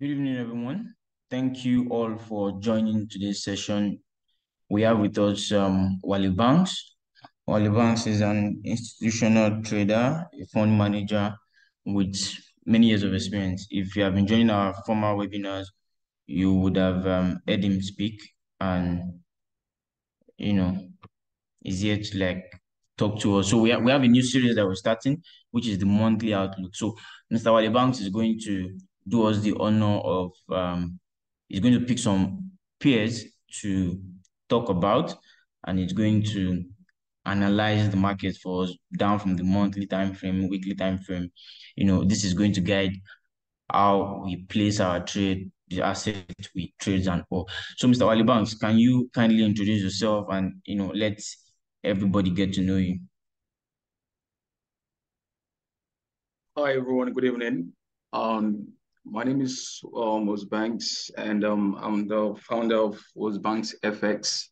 Good evening, everyone. Thank you all for joining today's session. We have with us um, Wale Banks. Wale Banks is an institutional trader, a fund manager with many years of experience. If you have been joining our former webinars, you would have um, heard him speak and, you know, is here to like talk to us. So we have, we have a new series that we're starting, which is the monthly outlook. So Mr. Wale Banks is going to do us the honor of um, he's going to pick some peers to talk about, and he's going to analyze the market for us down from the monthly time frame, weekly time frame. You know, this is going to guide how we place our trade, the asset we trade and all. So, Mr. Wale Banks, can you kindly introduce yourself and you know let everybody get to know you? Hi everyone, good evening. Um, my name is um, Banks, and um, I'm the founder of was Banks FX,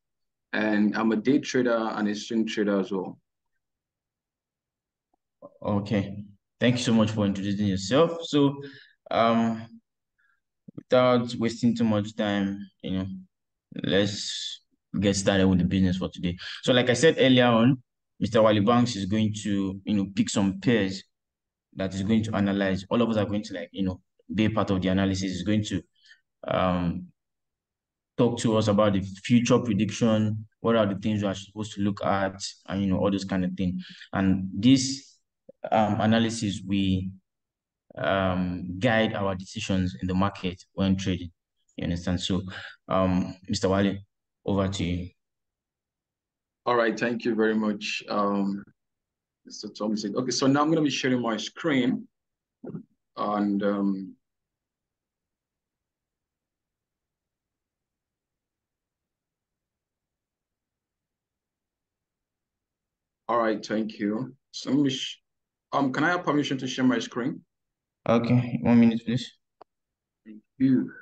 and I'm a day trader and a swing trader as well. Okay, thank you so much for introducing yourself. So, um, without wasting too much time, you know, let's get started with the business for today. So, like I said earlier on, Mr. Wale Banks is going to, you know, pick some pairs that is going to analyze. All of us are going to like, you know, be part of the analysis is going to um, talk to us about the future prediction, what are the things we are supposed to look at, and you know, all those kind of things. And this um, analysis, we um, guide our decisions in the market when trading. You understand? So, um, Mr. Wale, over to you. All right, thank you very much, um, Mr. Thomas. Okay, so now I'm going to be sharing my screen and um, all right, thank you. So um, can I have permission to share my screen? Okay, one minute, please. Thank you.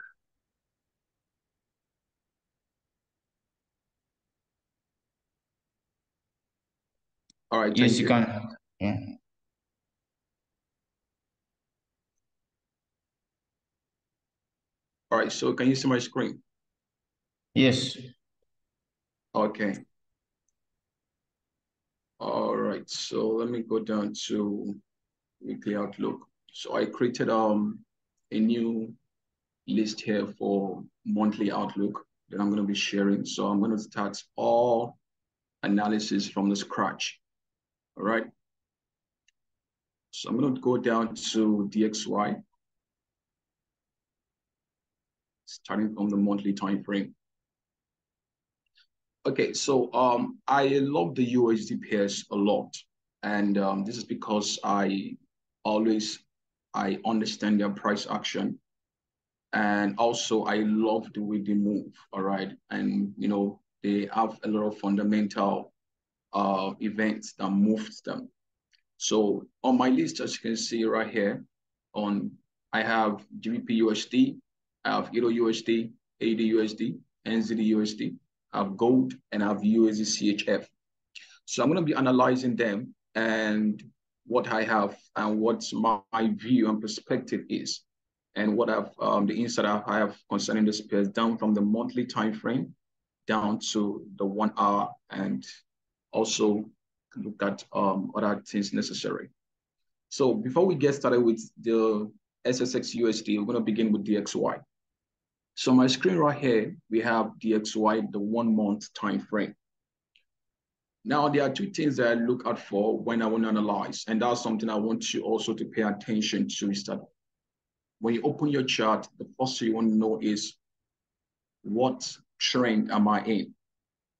All right. Yes, you, you can. Yeah. All right, so can you see my screen? Yes. Okay. All right, so let me go down to weekly outlook. So I created um a new list here for monthly outlook that I'm going to be sharing. So I'm going to start all analysis from the scratch. All right. So I'm going to go down to DXY starting from the monthly time frame. Okay, so um, I love the USD pairs a lot, and um, this is because I always I understand their price action, and also I love the way they move. All right, and you know they have a lot of fundamental uh, events that moves them. So on my list, as you can see right here, on I have GBP USD, I have Euro USD, AUD USD, NZD USD, I have gold, and I have USD CHF. So I'm going to be analyzing them and what I have and what my, view and perspective is, and what I've um, the insight I have concerning the pairs down from the monthly time frame down to the one hour, and also look at um, other things necessary. So before we get started with the SSX USD, we're going to begin with DXY. So my screen right here, we have DXY, the one month time frame. Now, there are two things that I look out for when I want to analyze, and that's something I want you also to pay attention to is that when you open your chart, the first thing you want to know is what trend am I in?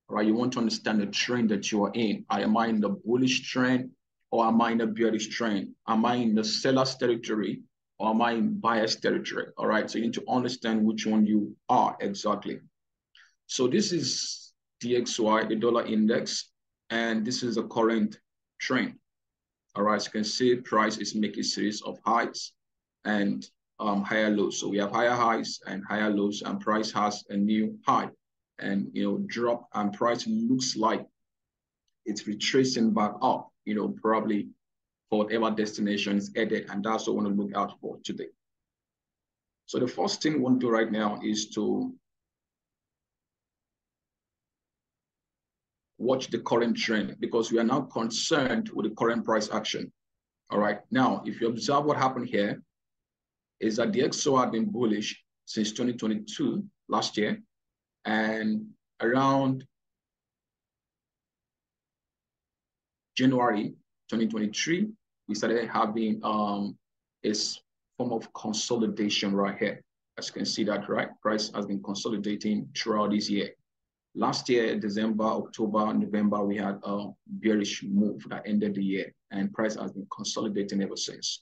Right? You want to understand the trend that you are in. Am I in the bullish trend or am I in the bearish trend? Am I in the seller's territory or am I in bias territory? All right, so you need to understand which one you are exactly. So this is DXY, the dollar index, and this is the current trend. All right, so you can see price is making series of highs and um, higher lows. So we have higher highs and higher lows, and price has a new high and you know drop, and price looks like it's retracing back up. You know, probably for whatever destination is headed, and that's what we want to look out for today. So the first thing we want to do right now is to watch the current trend because we are now concerned with the current price action. All right. Now, if you observe what happened here, is that DXY had been bullish since 2022, last year, and around January 2023, we started having um, this form of consolidation right here. As you can see that, right? Price has been consolidating throughout this year. Last year, December, October, November, we had a bearish move that ended the year and price has been consolidating ever since.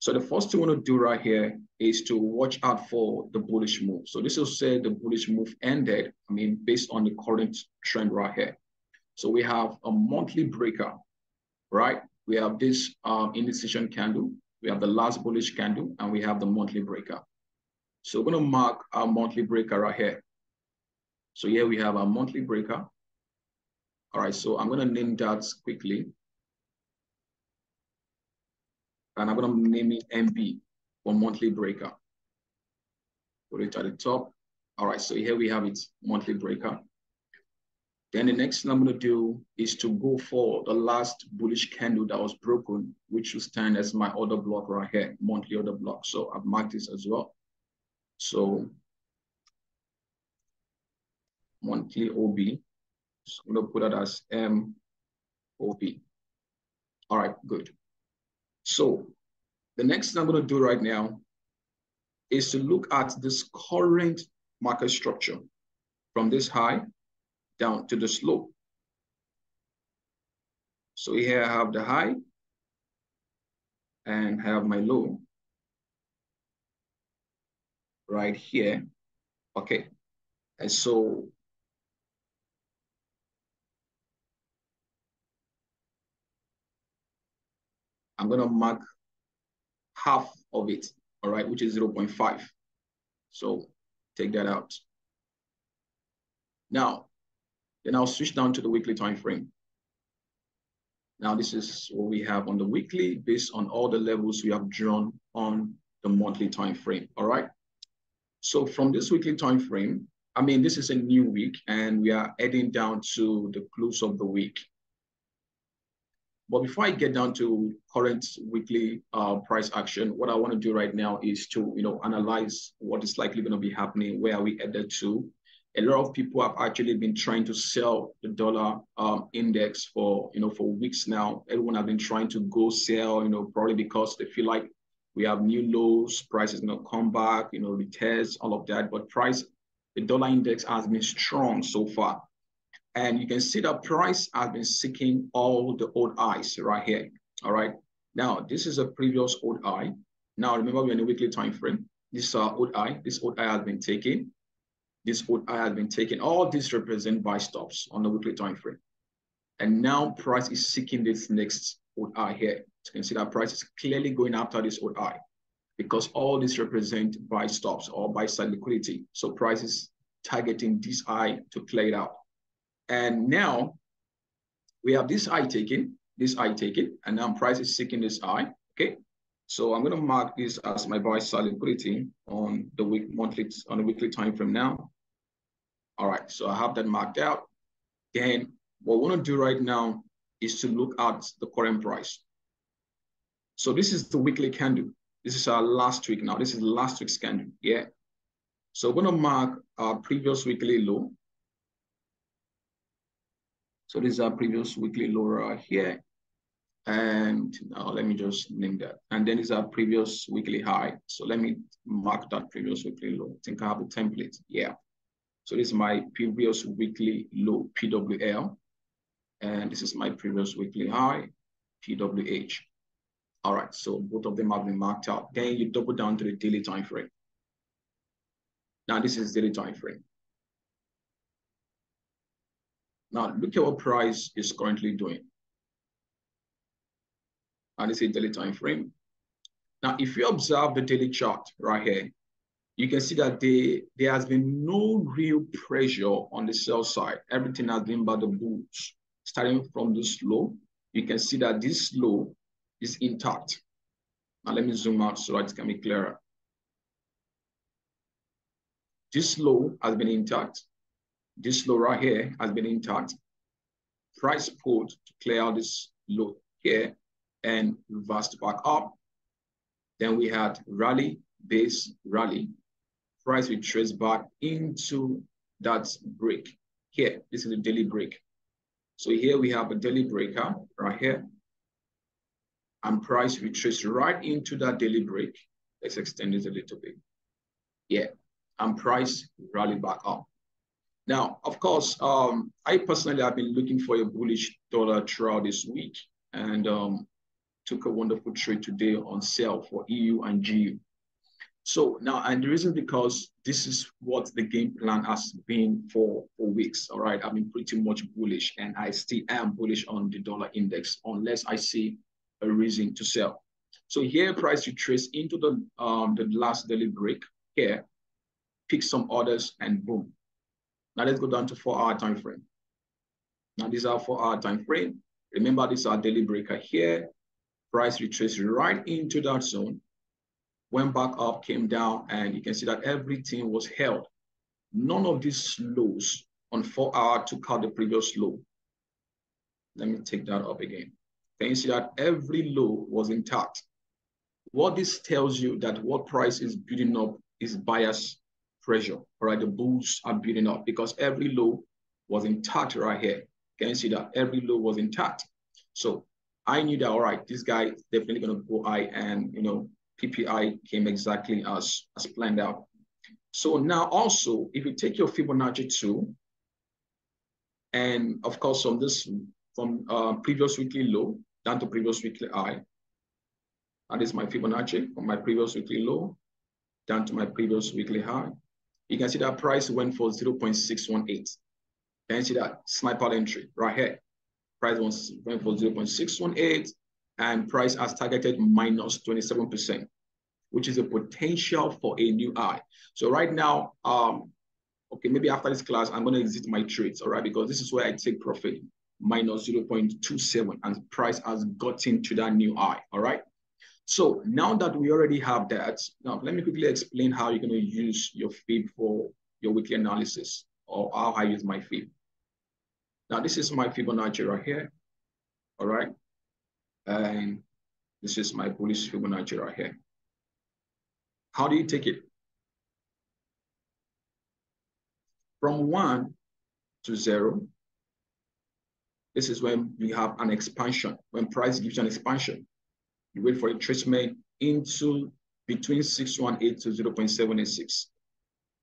So the first thing we want to do right here is to watch out for the bullish move. So this will say the bullish move ended, I mean, based on the current trend right here. So we have a monthly breaker, right? We have this um, indecision candle, we have the last bullish candle, and we have the monthly breaker. So we're to mark our monthly breaker right here. So here we have our monthly breaker. All right, so I'm going to name that quickly. And I'm going to name it MB for monthly breaker. Put it at the top. All right, so here we have it, monthly breaker. Then the next thing I'm going to do is to go for the last bullish candle that was broken, which will stand as my order block right here, monthly order block. So I've marked this as well. So monthly OB. So I'm going to put that as MOB. All right, good. So the next thing I'm going to do right now is to look at this current market structure from this high down to the slope. So here I have the high and have my low right here. Okay. And so I'm going to mark half of it, all right, which is 0 0.5. So take that out. Now, then I'll switch down to the weekly time frame. Now, this is what we have on the weekly based on all the levels we have drawn on the monthly time frame, all right? So from this weekly time frame, I mean, this is a new week and we are heading down to the close of the week. But before I get down to current weekly uh, price action, what I want to do right now is to, you know, analyze what is likely going to be happening, where are we headed to. A lot of people have actually been trying to sell the dollar um, index for, you know, for weeks now. Everyone has been trying to go sell, you know, probably because they feel like we have new lows, prices not come back, you know, retest, all of that. But price, the dollar index has been strong so far. And you can see that price has been seeking all the old highs right here. All right. Now, this is a previous old high. Now, remember, we're in a weekly time frame. This is our old high. This old high has been taken. This old high has been taken. All these represent buy stops on the weekly time frame. And now price is seeking this next old high here. You can see that price is clearly going after this old high because all these represent buy stops or buy side liquidity. So price is targeting this high to play it out. And now we have this I taken, this I taken, and now price is seeking this I. Okay. So I'm going to mark this as my buy side liquidity on the week monthly on a weekly time frame now. All right, so I have that marked out. Then what we want to do right now is to look at the current price. So this is the weekly candle. This is our last week now. This is last week's candle. Yeah. So we're to mark our previous weekly low. So this is our previous weekly low right here. And now let me just name that. And then is our previous weekly high. So let me mark that previous weekly low. I think I have a template. Yeah. So this is my previous weekly low, PWL. And this is my previous weekly high, PWH. All right, so both of them have been marked out. Then you double down to the daily time frame. Now this is daily time frame. Now, look at what price is currently doing. And this is daily time frame. Now, if you observe the daily chart right here, you can see that they, there has been no real pressure on the sell side. Everything has been by the bulls. Starting from this low, you can see that this low is intact. Now, let me zoom out so that it can be clearer. This low has been intact. This low right here has been intact. Price pulled to clear out this low here and reversed back up. Then we had rally, base, rally. Price retrace back into that break here. This is a daily break. So here we have a daily breaker right here. And price retrace right into that daily break. Let's extend it a little bit. Yeah, and price rally back up. Now, of course, um, I personally have been looking for a bullish dollar throughout this week and um, took a wonderful trade today on sale for EU and GU. So now, and the reason because this is what the game plan has been for, for weeks. All right, I've been pretty much bullish, and I still am bullish on the dollar index unless I see a reason to sell. So here, price retrace into the um the last daily break here, pick some orders, and boom. Now let's go down to four-hour time frame. Now these are four-hour time frame. Remember, this is our daily breaker here. Price retrace right into that zone went back up, came down, and you can see that everything was held. None of these lows on four hour took out the previous low. Let me take that up again. Can you see that every low was intact? What this tells you that what price is building up is bias pressure, all right? The bulls are building up because every low was intact right here. Can you see that every low was intact? So I knew that, all right, this guy is definitely going to go high and, you know, PPI came exactly as, as planned out. So now also, if you take your Fibonacci 2, and of course from this, from uh, previous weekly low down to previous weekly high, that is my Fibonacci from my previous weekly low down to my previous weekly high. You can see that price went for 0.618. Can you see that sniper entry right here? Price went for 0.618 and price has targeted minus 27%, which is a potential for a new high. So right now, um, okay, maybe after this class, I'm going to exit my trades, all right, because this is where I take profit, minus 0.27, and price has gotten to that new high, all right? So now that we already have that, now let me quickly explain how you're going to use your fib for your weekly analysis, or how I use my fib. Now, this is my Fibonacci right here, all right? And this is my bullish Fibonacci right here. How do you take it? From one to zero, this is when we have an expansion, when price gives you an expansion. You wait for a retracement into between 618 to 0.786.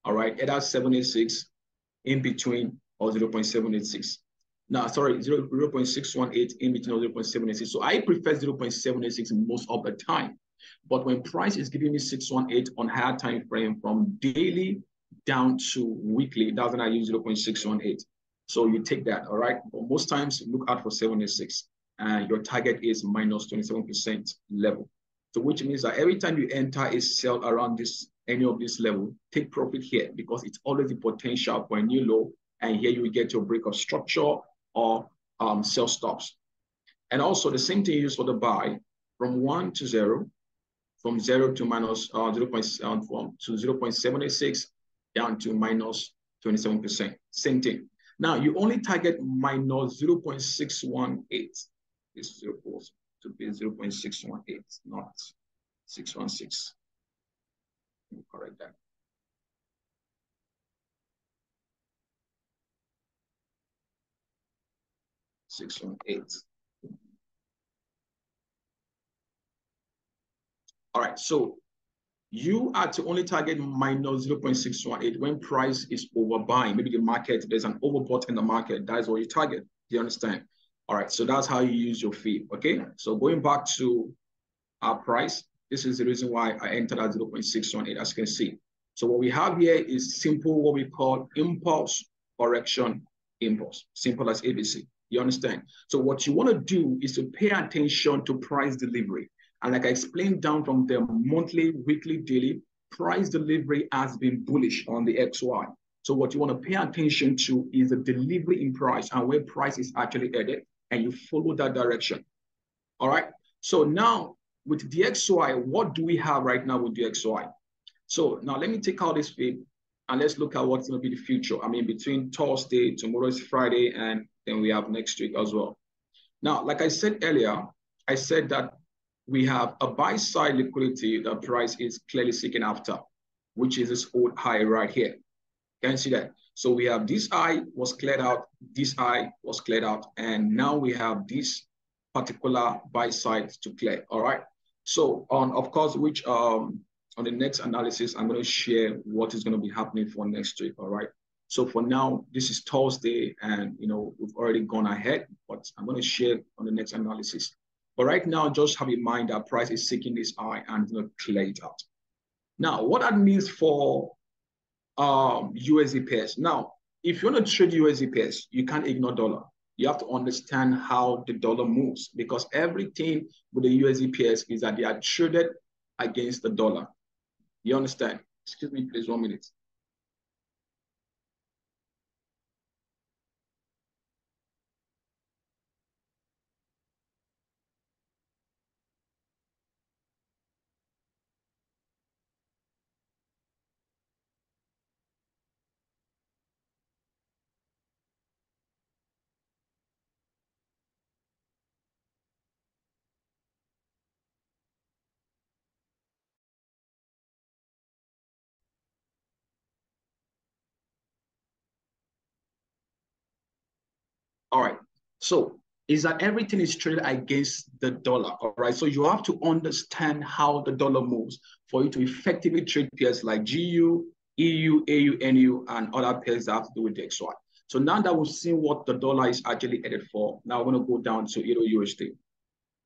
All right, either 786 in between or 0.786. Now, sorry, 0, 0.618 in between 0.786. So I prefer 0.786 most of the time. But when price is giving me 618 on higher time frame from daily down to weekly, that's when I use 0.618. So you take that, all right? But most times, look out for 786. And your target is minus 27% level. So which means that every time you enter a sell around this any of this level, take profit here because it's always the potential for a new low. And here you get your break of structure or um, sell stops. And also the same thing used for the buy from one to zero, from zero to minus, uh, 0. Uh, to 0 0.786 down to minus 27%. Same thing. Now you only target minus 0 0.618. It's supposed to be 0 0.618, not 616. Correct that. Six one eight. All right, so you are to only target minus 0.618 when price is overbuying. Maybe the market, there's an overbought in the market. That is what you target. Do you understand? All right, so that's how you use your fib. Okay, so going back to our price, this is the reason why I entered at 0.618, as you can see. So what we have here is simple, what we call impulse correction impulse, simple as ABC. You understand? So what you want to do is to pay attention to price delivery. And like I explained down from the monthly, weekly, daily, price delivery has been bullish on DXY. So what you want to pay attention to is the delivery in price and where price is actually headed, and you follow that direction. All right. So now with DXY, what do we have right now with DXY? So now let me take out this fib and let's look at what's going to be the future. I mean, between Thursday, tomorrow is Friday, and then we have next week as well. Now, like I said earlier, I said that we have a buy side liquidity that price is clearly seeking after, which is this old high right here. Can you see that? So we have this high was cleared out, this high was cleared out, and now we have this particular buy side to clear. All right. So on, of course, which um on the next analysis, I'm going to share what is going to be happening for next week. All right. So for now, this is Thursday, and you know we've already gone ahead, but I'm going to share on the next analysis. But right now, just have in mind that price is seeking this high and going to clear it out. Now, what that means for um, USD pairs. Now, if you want to trade USD pairs, you can't ignore dollar. You have to understand how the dollar moves because everything with the USD pairs is that they are traded against the dollar. You understand? Excuse me, please, one minute. All right. So is that everything is traded against the dollar. All right. So you have to understand how the dollar moves for you to effectively trade pairs like GU, EU, AU, NU, and other pairs that have to do with DXY. So now that we've seen what the dollar is actually headed for, now we're going to go down to Euro USD.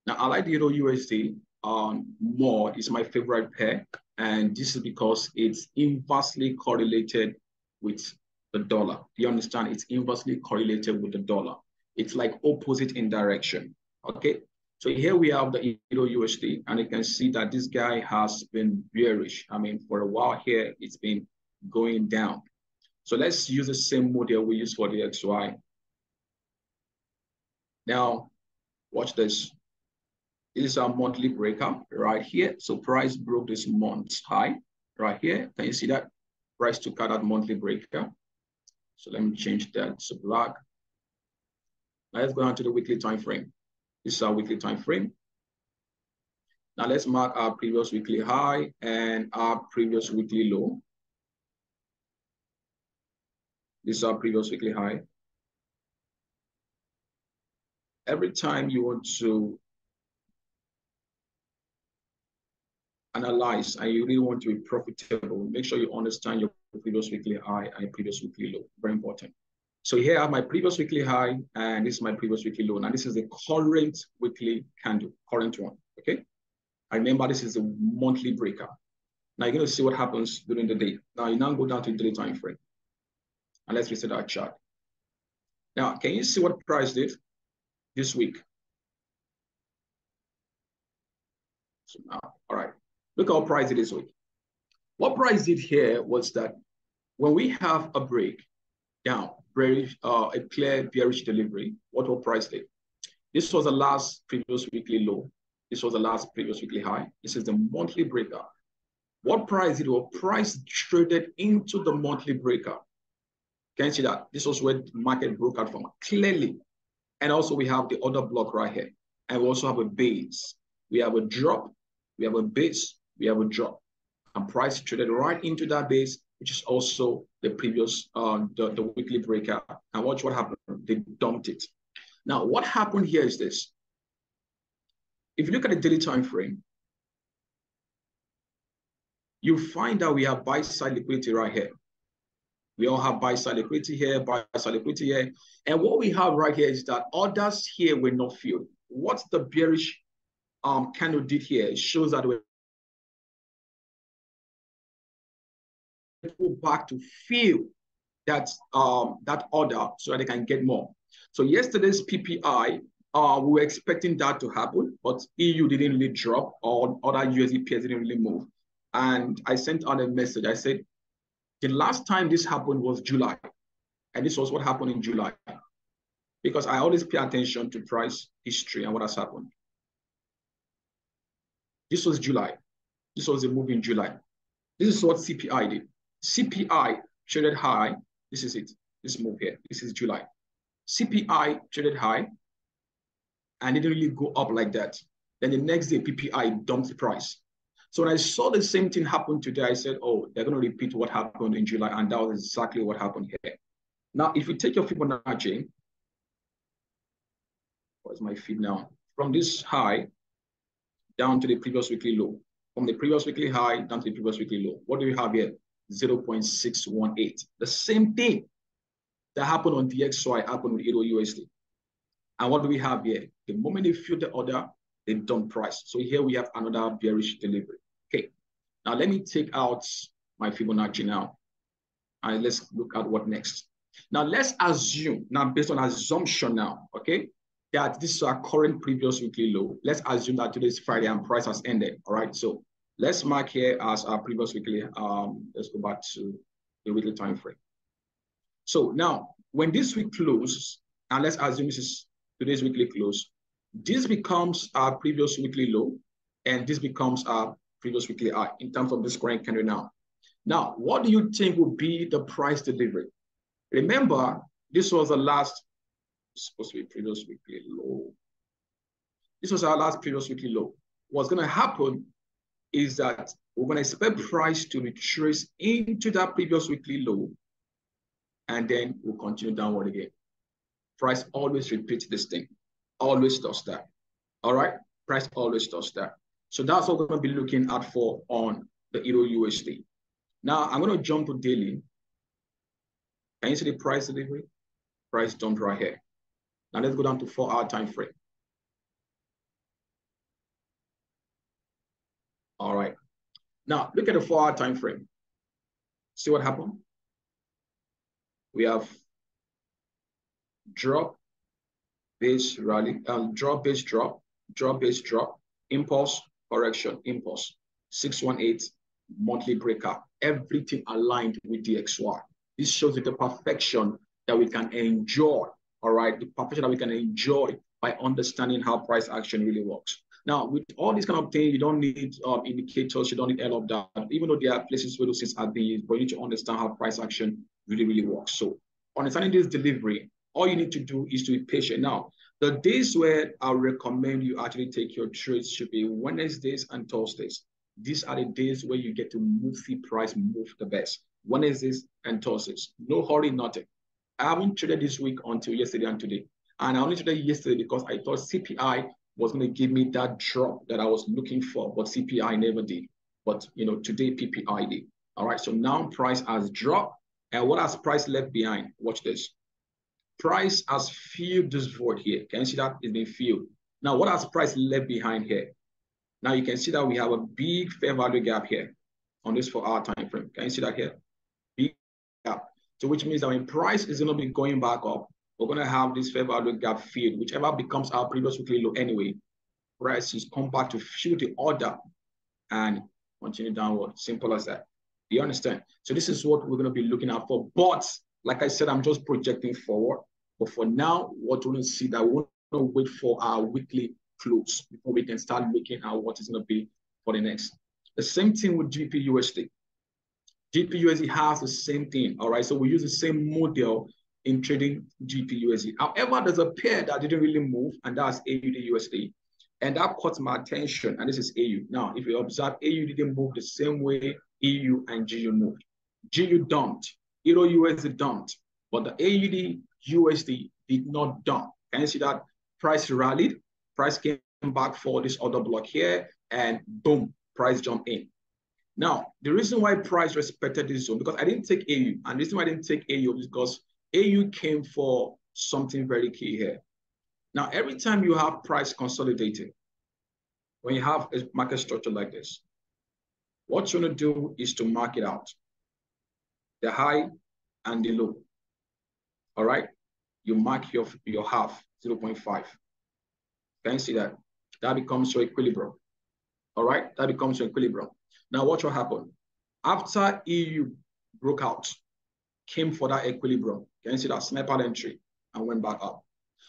Now I like the Euro USD um, more. It's my favorite pair. And this is because it's inversely correlated with the dollar. Do you understand? It's inversely correlated with the dollar. It's like opposite in direction. Okay. So here we have the Euro USD, and you can see that this guy has been bearish. I mean, for a while here, it's been going down. So let's use the same model we use for DXY. Now, watch this. This is our monthly breakup right here. So price broke this month's high right here. Can you see that? Price took out that monthly breaker. So let me change that to black. Let's go down to the weekly time frame. This is our weekly time frame. Now let's mark our previous weekly high and our previous weekly low. This is our previous weekly high. Every time you want to analyze and you really want to be profitable, make sure you understand your previous weekly high and previous weekly low. Very important. So here I have my previous weekly high and this is my previous weekly low. Now this is the current weekly candle, current one, okay? I remember this is a monthly breaker. Now you're gonna see what happens during the day. Now you now go down to the daily time frame. And let's reset our chart. Now, can you see what price did this week? So now, all right. Look how price did this week. What price did here was that when we have a break down, very uh, a clear bearish delivery, what will price did? This was the last previous weekly low. This was the last previous weekly high. This is the monthly breaker. What price did? Well, price traded into the monthly breaker. Can you see that? This was where the market broke out from clearly. And also we have the order block right here. And we also have a base. We have a drop. We have a base. We have a drop and price traded right into that base, which is also the previous, uh, the, the weekly breakout. And watch what happened. They dumped it. Now, what happened here is this. If you look at the daily time frame, you find that we have buy side liquidity right here. We all have buy side liquidity here, buy side liquidity here. And what we have right here is that orders here were not filled. What the bearish um, candle did here shows that we're go back to fill that um, that order so that they can get more. So yesterday's PPI, uh, we were expecting that to happen, but EU didn't really drop or other USD pairs didn't really move. And I sent out a message. I said, the last time this happened was July. And this was what happened in July. Because I always pay attention to price history and what has happened. This was July. This was a move in July. This is what CPI did. CPI traded high. This is it. This move here. This is July. CPI traded high and it didn't really go up like that. Then the next day, PPI dumped the price. So when I saw the same thing happen today, I said, oh, they're going to repeat what happened in July. And that was exactly what happened here. Now, if you take your Fibonacci, what's my feed now? From this high down to the previous weekly low. From the previous weekly high down to the previous weekly low. What do we have here? 0.618. The same thing that happened on DXY happened with Euro USD. And what do we have here? The moment they fill the order, they dump price. So here we have another bearish delivery. Okay. Now let me take out my Fibonacci now. And let's look at what next. Now let's assume, now based on assumption now, okay, that this is our current previous weekly low. Let's assume that today is Friday and price has ended. All right. So let's mark here as our previous weekly. Um, let's go back to the weekly time frame. So now when this week closes, and let's assume this is today's weekly close, this becomes our previous weekly low, and this becomes our previous weekly high in terms of this current candle now. Now, what do you think will be the price delivery? Remember, this was the last, supposed to be previous weekly low. This was our last previous weekly low. What's going to happen is that we're going to expect price to retrace into that previous weekly low, and then we'll continue downward again. Price always repeats this thing, always does that. All right, price always does that. So that's what we're going to be looking at for on the Euro USD. Now I'm going to jump to daily. Can you see the price delivery? Price dumped right here. Now let's go down to four hour time frame. All right. Now look at the four hour time frame. See what happened? We have drop, base rally, um, drop, base drop, drop, base drop, impulse, correction, impulse, 618, monthly breakout, everything aligned with DXY. This shows you the perfection that we can enjoy, all right, the perfection that we can enjoy by understanding how price action really works. Now, with all these kind of things, you don't need um, indicators, you don't need all of that. Even though there are places where those things are being used, but you need to understand how price action really, really works. So understanding this delivery, all you need to do is to be patient. Now, the days where I recommend you actually take your trades should be Wednesdays and Thursdays. These are the days where you get to move the price, move the best. Wednesdays and Thursdays. No hurry, nothing. I haven't traded this week until yesterday and today. And I only traded yesterday because I thought CPI was going to give me that drop that I was looking for, but CPI never did. But you know, today PPI did. All right, so now price has dropped. And what has price left behind? Watch this. Price has filled this void here. Can you see that it's been filled? Now, what has price left behind here? Now you can see that we have a big fair value gap here on this four hour time frame. Can you see that here? Big gap. So which means that when price is going to be going back up, we're going to have this fair value gap filled, whichever becomes our previous weekly low anyway. Prices come back to fill the order and continue downward. Simple as that. Do you understand? So this is what we're going to be looking out for. But like I said, I'm just projecting forward. But for now, what we're going to see that we want to wait for our weekly close before we can start looking at what is going to be for the next. The same thing with GBPUSD. GBPUSD has the same thing, all right? So we use the same model in trading GBPUSD. However, there's a pair that didn't really move, and that's AUD And that caught my attention, and this is AU. Now, if you observe, AU didn't move the same way EU and GU moved. GU dumped, Euro USD dumped, but the AUD USD did not dump. Can you see that? Price rallied, price came back for this order block here, and boom, price jumped in. Now, the reason why price respected this zone, because I didn't take AU, and the reason why I didn't take AU is because AU came for something very key here. Now, every time you have price consolidating, when you have a market structure like this, what you want to do is to mark it out, the high and the low. All right, you mark your, your half, 0.5. Can you see that? That becomes your equilibrium. All right, that becomes your equilibrium. Now what happened. After EU broke out, came for that equilibrium. Can you see that sniper entry and went back up?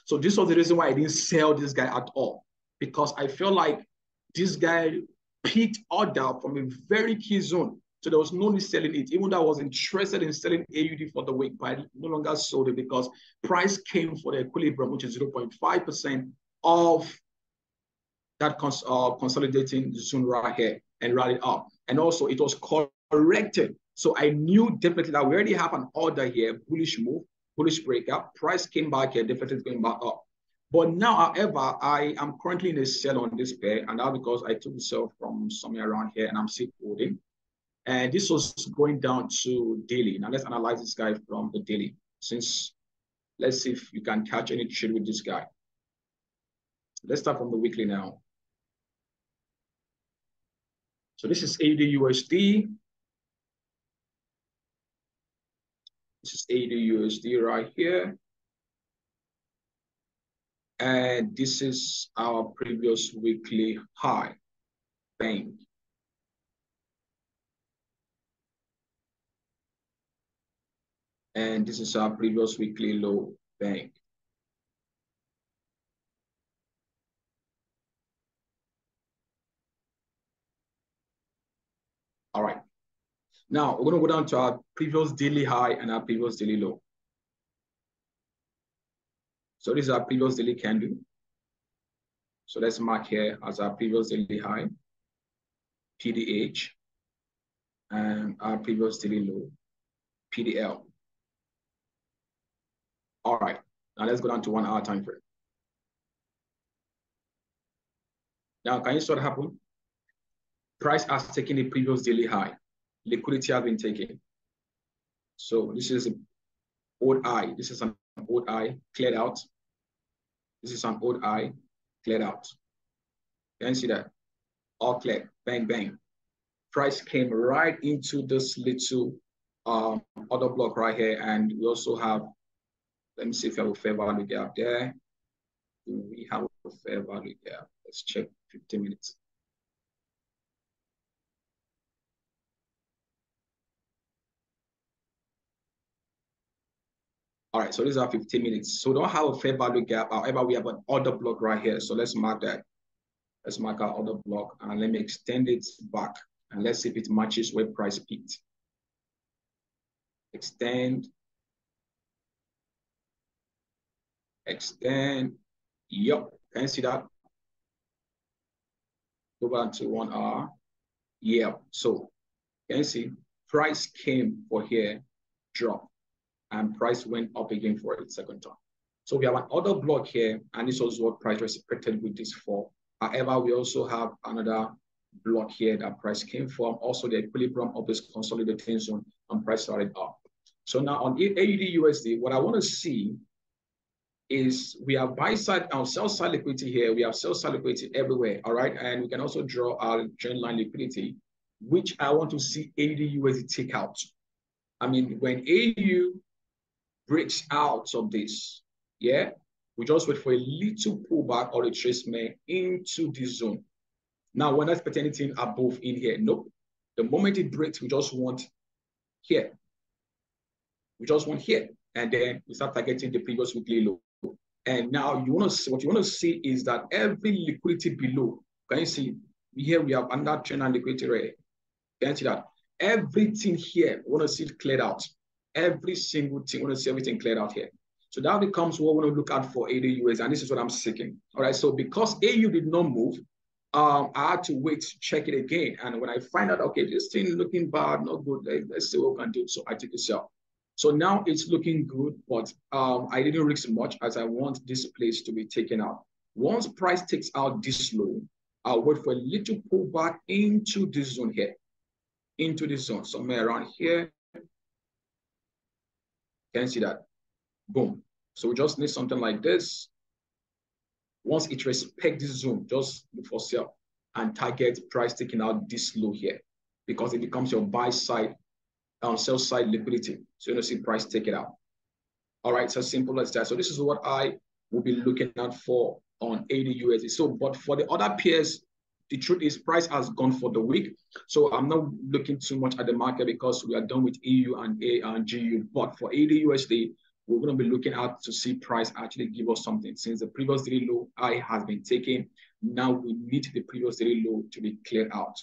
So this was the reason why I didn't sell this guy at all because I feel like this guy picked order from a very key zone So there was no need selling it. Even though I was interested in selling AUD for the week, but I no longer sold it because price came for the equilibrium, which is 0.5% of that cons uh, consolidating zone right here and rallied up. And also it was corrected. So I knew definitely that we already have an order here, bullish move, bullish breakout. Price came back here, definitely going back up. But now, however, I am currently in a sell on this pair, and that because I took the sell from somewhere around here and I'm still holding. And this was going down to daily. Now let's analyze this guy from the daily. Since let's see if you can catch any trade with this guy. Let's start from the weekly now. So this is AUD USD. This is AUD USD right here. And this is our previous weekly high. Bang. And this is our previous weekly low. Bang. All right. Now we're going to go down to our previous daily high and our previous daily low. So this is our previous daily candle. So let's mark here as our previous daily high, PDH, and our previous daily low, PDL. All right, now let's go down to one hour time frame. Now, can you see what happened? Price has taken the previous daily high. Liquidity has been taken. So this is an old eye. This is an old eye cleared out. This is an old eye cleared out. You can see that all clear, bang, bang. Price came right into this little um, order block right here. And we also have, let me see if I have a fair value gap there. Do we have a fair value gap? Let's check 15 minutes. All right, so these are 15 minutes. So we don't have a fair value gap. However, we have an order block right here. So let's mark that. Let's mark our order block and let me extend it back. And let's see if it matches where price peaked. Extend. Extend. Yep, can you see that? Go back to one hour. Yeah, so can you see price came for here, drop and price went up again for a second time. So we have another block here, and this was what price respected with this fall. However, we also have another block here that price came from. Also, the equilibrium of this consolidating zone and price started up. So now on AUD USD, what I want to see is we have buy side and sell side liquidity here. We have sell side liquidity everywhere. All right. And we can also draw our trend line liquidity, which I want to see AUD USD take out. I mean, when AU breaks out of this, yeah, we just wait for a little pullback or retracement into this zone. Now, we're not expecting anything above in here. Nope. The moment it breaks, we just want here. We just want here. And then we start targeting the previous weekly low. And now you want to see what you want to see is that every liquidity below, can you see here we have another trend and liquidity rate. Can you see that? Everything here, we want to see it cleared out every single thing. We want to see everything cleared out here. So that becomes what we want to look at for ADUs, and this is what I'm seeking. All right. So because AU did not move, um, I had to wait to check it again. And when I find out, okay, this thing looking bad, not good, let's see what we can do. So I took a sell. So now it's looking good, but um, I didn't risk much as I want this place to be taken out. Once price takes out this low, I'll wait for a little pullback into this zone here, into this zone, somewhere around here, can you see that? Boom. So we just need something like this. Once it respects this zone, just before sell and target price taking out this low here because it becomes your buy side um, sell side liquidity. So you know, see price take it out. All right, so simple as that. So this is what I will be looking at for on AUD USD. So, but for the other peers, the truth is price has gone for the week. So I'm not looking too much at the market because we are done with EU and A and GU. But for AUDUSD, we're going to be looking out to see price actually give us something. Since the previous daily low high has been taken, now we need the previous daily low to be cleared out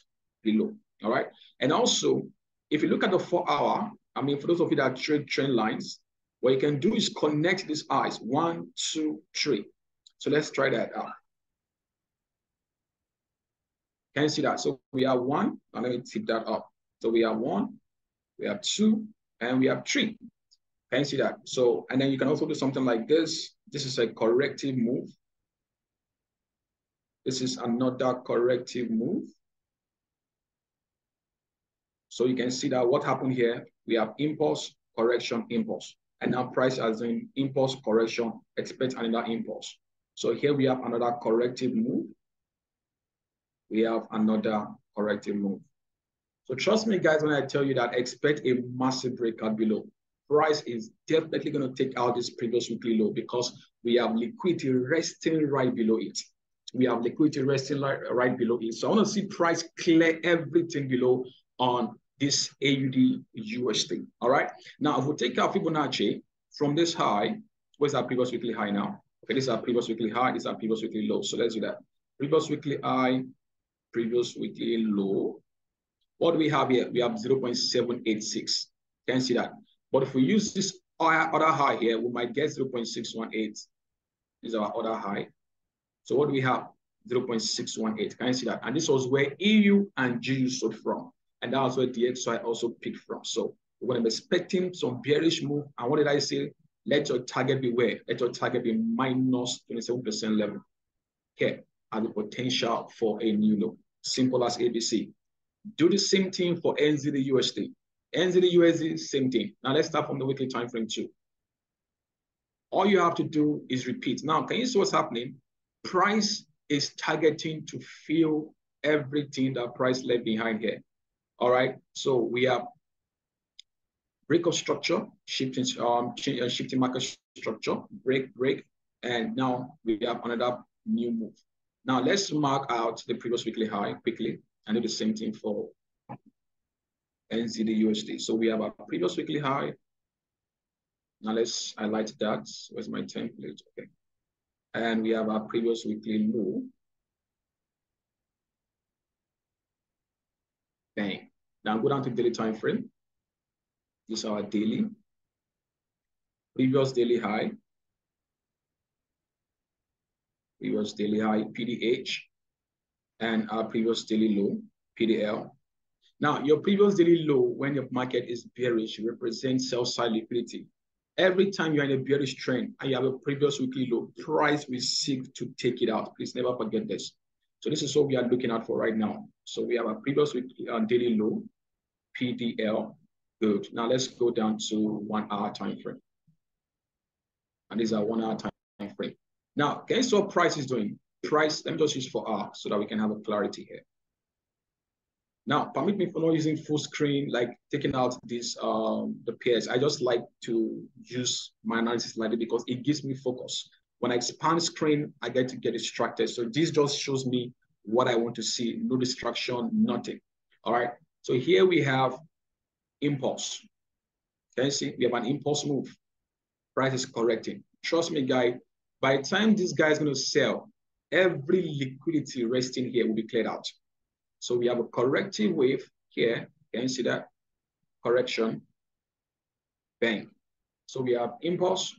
below. All right. And also, If you look at the four hour, I mean, for those of you that trade trend lines, what you can do is connect these eyes, one, two, three. So let's try that out. Can you see that? So we have one, and let me tip that up. So we have one, we have two, and we have three. Can you see that? So, and then you can also do something like this. This is a corrective move. This is another corrective move. So you can see that what happened here, we have impulse, correction, impulse. And now price as in impulse, correction, expect another impulse. So here we have another corrective move. We have another corrective move. So trust me, guys, when I tell you that expect a massive breakout below. Price is definitely going to take out this previous weekly low because we have liquidity resting right below it. We have liquidity resting right below it. So I want to see price clear everything below on this AUD USD. All right. Now, if we take our Fibonacci from this high, where's our previous weekly high now? Okay, this is our previous weekly high, this is our previous weekly low. So let's do that. Previous weekly high, previous weekly low. What we have here? We have 0.786. Can you see that? But if we use this other high here, we might get 0.618. This is our other high. So what we have? 0.618. Can you see that? And this was where EU and GU sold from. And that was where DXY also picked from. So to be expecting some bearish move. And what did I say? Let your target be where? Let your target be minus 27% level. Here are the potential for a new low. Simple as ABC. Do the same thing for NZD USD. NZD USD, same thing. Now let's start from the weekly time frame too. All you have to do is repeat. Now, can you see what's happening? Price is targeting to fill everything that price left behind here. All right. So we have break of structure, shifting, um, uh, shifting market structure, break, break, and now we have another new move. Now let's mark out the previous weekly high quickly and do the same thing for NZD USD. So we have our previous weekly high. Now let's highlight that. Where's my template? Okay. And we have our previous weekly low. Bang. Now go down to daily time frame. This is our daily. Previous daily high. Previous daily high, PDH. And our previous daily low, PDL. Now, your previous daily low when your market is bearish represents sell side liquidity. Every time you're in a bearish trend and you have a previous weekly low, price will seek to take it out. Please never forget this. So this is what we are looking at for right now. So we have a previous weekly uh, daily low, PDL. Good. Now let's go down to one hour time frame. And this is a one hour time frame. Now, guess what price is doing? Price, let me just use for R so that we can have a clarity here. Now, permit me for not using full screen, like taking out this um, the pairs. I just like to use my analysis like because it gives me focus. When I expand screen, I get to get distracted. So this just shows me what I want to see. No distraction, nothing. All right. So here we have impulse. Can you see? We have an impulse move. Price is correcting. Trust me, guy. By the time this guy is going to sell, every liquidity resting here will be cleared out. So we have a corrective wave here. Can you see that? Correction, bang. So we have impulse,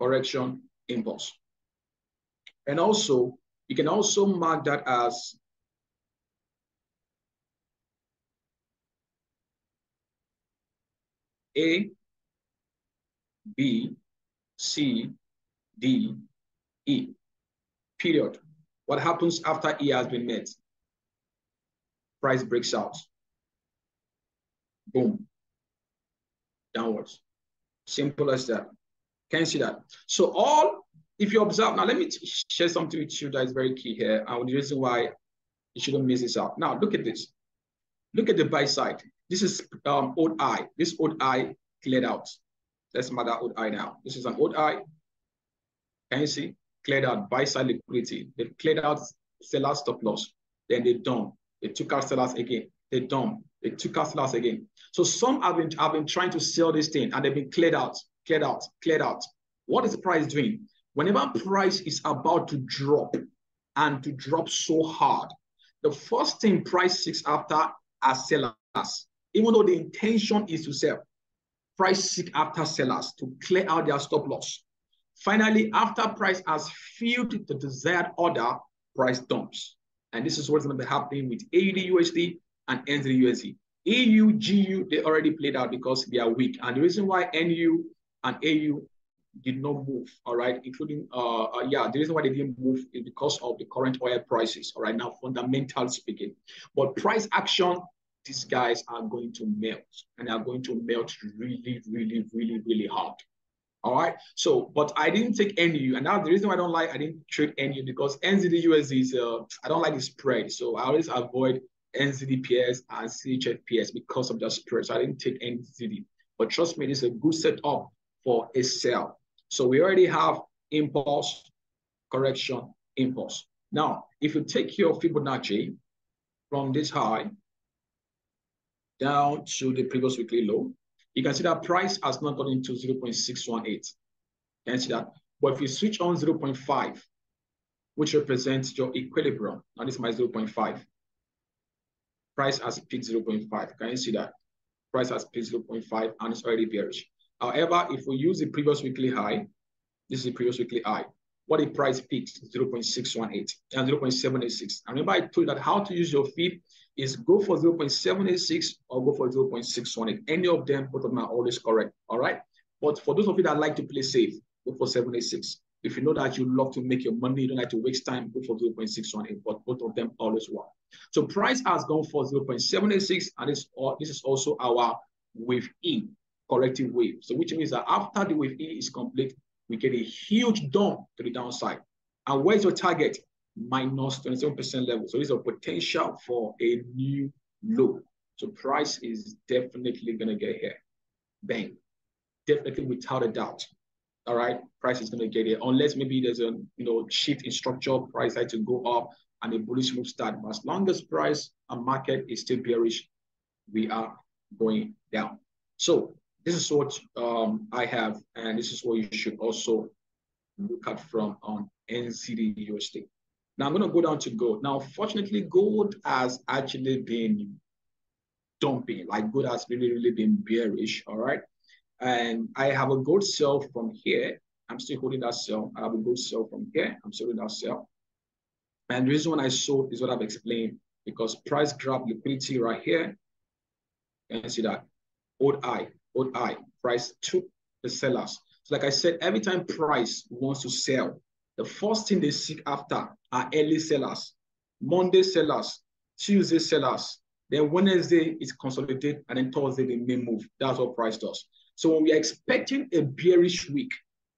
correction, impulse. And also, you can also mark that as A, B, C, D, E, period. What happens after E has been met? Price breaks out. Boom. Downwards. Simple as that. Can you see that? So all, if you observe, now let me share something with you that is very key here. And the reason why you shouldn't miss this out. Now look at this. Look at the buy side. This is um, old eye. This old eye cleared out. Let's that old eye now. This is an old eye. Can you see? Cleared out buy side liquidity. They cleared out seller stop loss. Then they done. They took out sellers again. They done. They took out sellers again. So some have been have been trying to sell this thing and they've been cleared out, cleared out, cleared out. What is the price doing? Whenever price is about to drop and to drop so hard, the first thing price seeks after are sellers. even though the intention is to sell, price seek after sellers to clear out their stop loss. Finally, after price has filled the desired order, price dumps. And this is what's going to be happening with AUD USD and NZD USD. EU, GU, they already played out because they are weak. And the reason why NU and AU did not move, all right, including, uh, uh, yeah, the reason why they didn't move is because of the current oil prices, all right, now fundamental speaking. But price action, these guys are going to melt and they are going to melt really, really, really, really hard. All right. So, but I didn't take NU, and now the reason why I don't like I didn't trade NU because NZD USD is uh, I don't like the spread, so I always avoid NZD PS and CHF PS because of the spread. So I didn't take NZD. But trust me, this is a good setup for a sell. So we already have impulse, correction, impulse. Now, if you take your Fibonacci from this high down to the previous weekly low, you can see that price has not gone into 0.618. Can you see that? But if you switch on 0.5, which represents your equilibrium, now this is my 0.5, price has peaked 0.5. Can you see that? Price has peaked 0.5 and it's already bearish. However, if we use the previous weekly high, this is the previous weekly high, what the price peaks 0.618 and 0.786. And remember I told you that how to use your FIB is go for 0.786 or go for 0.618. Any of them, both of them are always correct. All right. But for those of you that like to play safe, go for 786. If you know that you love to make your money, you don't like to waste time, go for 0.618. But both of them always work. So price has gone for 0.786, and this, this is also our wave E, corrective wave. So which means that after the wave E is complete, we get a huge dump to the downside. And where's your target? Minus 27% level. So there's a potential for a new low. So price is definitely going to get here. Bang. Definitely without a doubt. All right. Price is going to get here. Unless maybe there's a you know shift in structure, price had to go up and a bullish move start. But as long as price and market is still bearish, we are going down. So this is what um, I have, and this is what you should also look at from on NZD USD. Now I'm going to go down to gold. Now, fortunately, gold has actually been dumping. Like gold has really, really been bearish. All right. And I have a gold sell from here. I'm still holding that sell. I have a gold sell from here. I'm still holding that sell. And the reason when I sold is what I've explained because price grab liquidity right here. And you see that old eye, old eye, price took the sellers. So like I said, every time price wants to sell, the first thing they seek after are early sellers, Monday sellers, Tuesday sellers. Then Wednesday is consolidated, and then Thursday they may move. That's what price does. So when we are expecting a bearish week,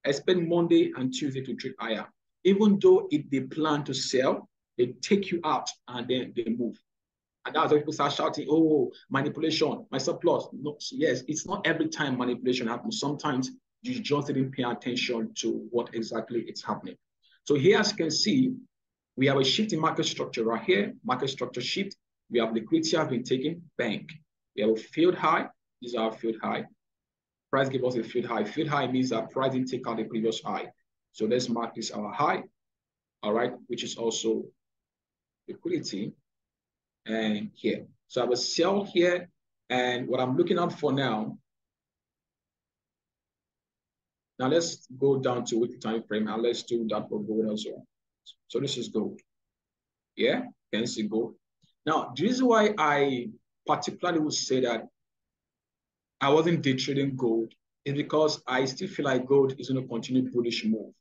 expect Monday and Tuesday to trade higher. Even though if they plan to sell, they take you out and then they move. And that's why people start shouting, oh, manipulation, my surplus. No, yes, it's not every time manipulation happens. Sometimes you just didn't pay attention to what exactly is happening. So here, as you can see, we have a shift in market structure right here, market structure shift. We have liquidity have been taken, bank. We have a field high. These are field high. Price give us a field high. Field high means that price didn't take out the previous high. So let's mark this our high, all right, which is also liquidity. And here. So I have a sell here. And what I'm looking out for now Now let's go down to weekly time frame and let's do that for gold as well. So this is gold. Yeah, can see gold. Now, the reason why I particularly would say that I wasn't day trading gold is because I still feel like gold is going to continue bullish move.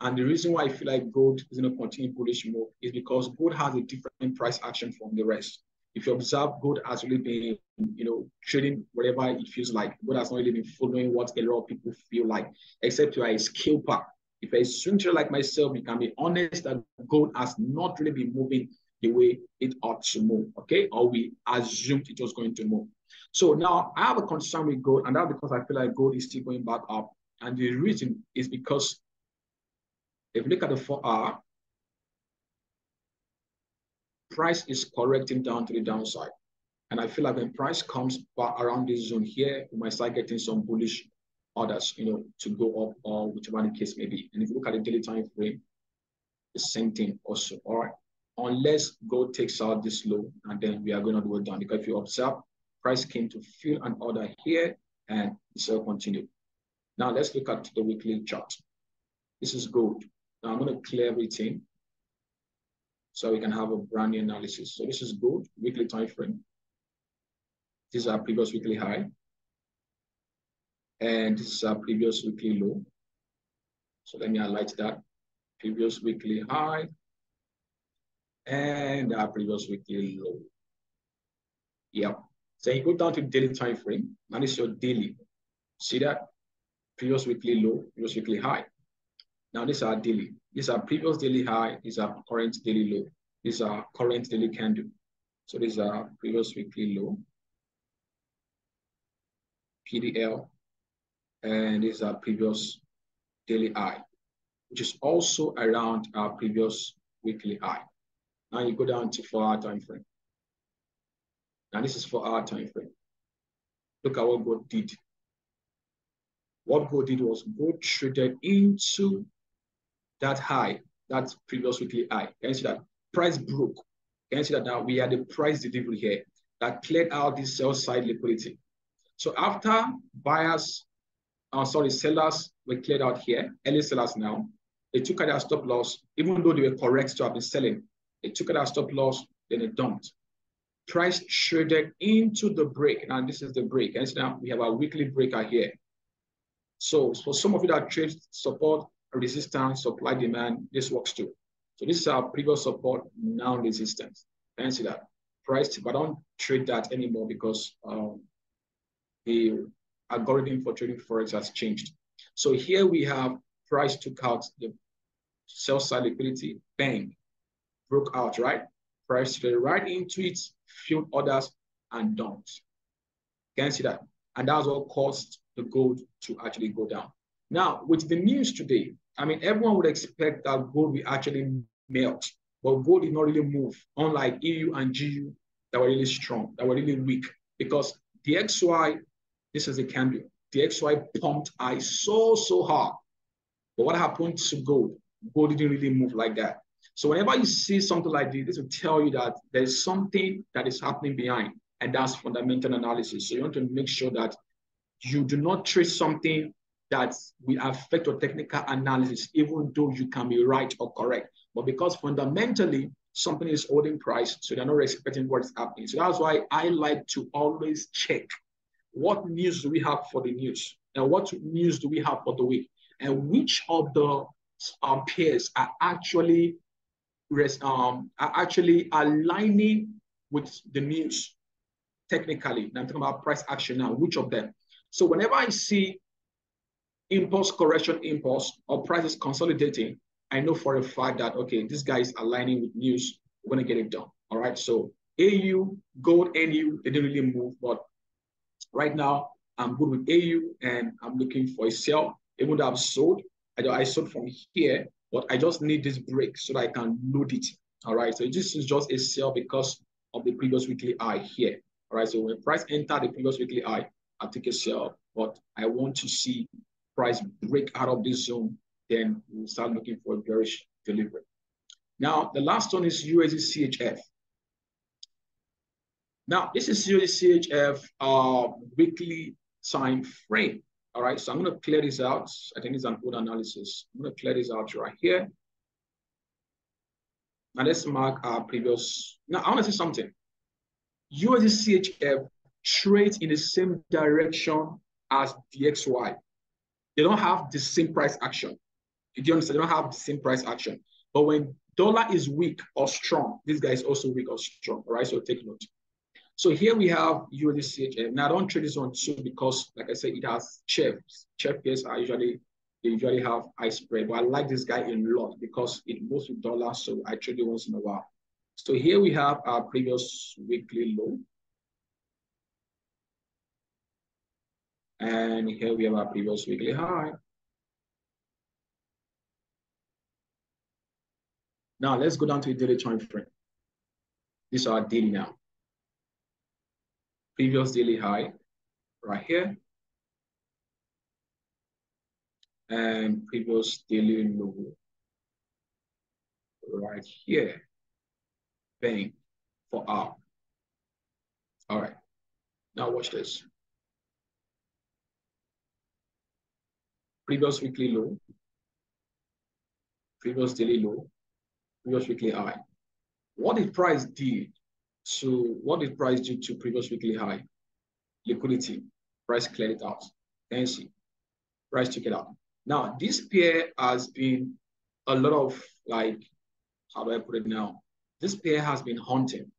And the reason why I feel like gold is going to continue bullish move is because gold has a different price action from the rest if you observe, gold has really been, you know, trading whatever it feels like. Gold has not really been following what a lot of people feel like, except you are a scalper. If a swing like myself, you can be honest that gold has not really been moving the way it ought to move, okay? Or we assumed it was going to move. So now I have a concern with gold, and that's because I feel like gold is still going back up. And the reason is because if you look at the 4R, price is correcting down to the downside. And I feel like when price comes back around this zone here, we might start getting some bullish orders, you know, to go up or whichever the case may be. And if you look at the daily time frame, the same thing also. All right. Unless gold takes out this low, and then we are going to go down. Because if you observe, Price came to fill an order here and the sale continued. Now let's look at the weekly chart. This is gold. Now I'm going to clear everything so we can have a brand new analysis. So this is good, weekly time frame. This is our previous weekly high. And this is our previous weekly low. So let me highlight that. Previous weekly high and our previous weekly low. Yep. So you go down to daily time frame, is your daily. See that? Previous weekly low, previous weekly high. Now this is our daily. Is our previous daily high, is our current daily low. Is our current daily candle. So this is our previous weekly low. PDL. And is our previous daily high, which is also around our previous weekly high. Now you go down to four hour time frame. Now this is four hour time frame. Look at what God did. What God did was gold traded into that high, that previous weekly high. Can you see that? Price broke. Can you see that now? We had a price delivery here that cleared out this sell side liquidity. So after buyers, uh, sorry, sellers were cleared out here, early sellers now, they took out their stop loss, even though they were correct to have been selling. They took out their stop loss, then they dumped. Price traded into the break. Now this is the break. And so now we have our weekly breaker here. So for some of you that trade support, resistance, supply, demand, this works too. So this is our previous support, now resistance. Can see that? Price, but I don't trade that anymore because um, the algorithm for trading Forex has changed. So here we have price took out the sell side liquidity, bang, broke out, right? Price traded right into it, filled orders and dumped. Can see that? And that's what caused the gold to actually go down. Now, with the news today, I mean, everyone would expect that gold will actually melt, but gold did not really move, unlike EU and GU that were really strong, that were really weak, because DXY, this is a candle, DXY pumped I so, so hard. But what happened to gold? Gold didn't really move like that. So whenever you see something like this, this will tell you that there's something that is happening behind, and that's fundamental analysis. So you want to make sure that you do not trade something that will affect your technical analysis, even though you can be right or correct. But because fundamentally something is holding price, so they're not respecting what's happening. So that's why I like to always check what news do we have for the news, and what news do we have for the week, and which of the um, peers are actually um, are actually aligning with the news technically. I'm talking about price action now, which of them? So whenever I see impulse correction impulse or prices consolidating, I know for a fact that, okay, this guy is aligning with news. We're going to get it done. All right. So AU, gold, NU, they didn't really move. But right now, I'm good with AU and I'm looking for a sell. Even though I've sold, I, I sold from here, but I just need this break so that I can load it. All right. So this is just a sell because of the previous weekly high here. All right. So when price enter the previous weekly high, I take a sell, but I want to see price break out of this zone, then we'll start looking for a bearish delivery. Now, the last one is USD CHF. Now, this is USD CHF uh, weekly time frame. All right, so I'm going to clear this out. I think it's an old analysis. I'm going to clear this out right here. Now let's mark our previous. Now I want to say something. USD CHF trades in the same direction as DXY. They don't have the same price action. Do you understand? They don't have the same price action. But when dollar is weak or strong, this guy is also weak or strong. Right, so take note. So here we have USDCHF. Now I don't trade this one too because, like I said, it has chefs. Chef pairs are usually they usually have high spread. But I like this guy a lot because it moves with dollars, so I trade it once in a while. So here we have our previous weekly low. And here we have our previous weekly high. Now let's go down to the daily time frame. This is our daily now. Previous daily high right here. And previous daily low right here. Bang for R. All right. Now watch this. Previous weekly low, previous daily low, previous weekly high. What did price did to what did price do to previous weekly high? Liquidity. Price cleared it out. See? Price took it out. Now this pair has been a lot of like, how do I put it now? This pair has been haunting.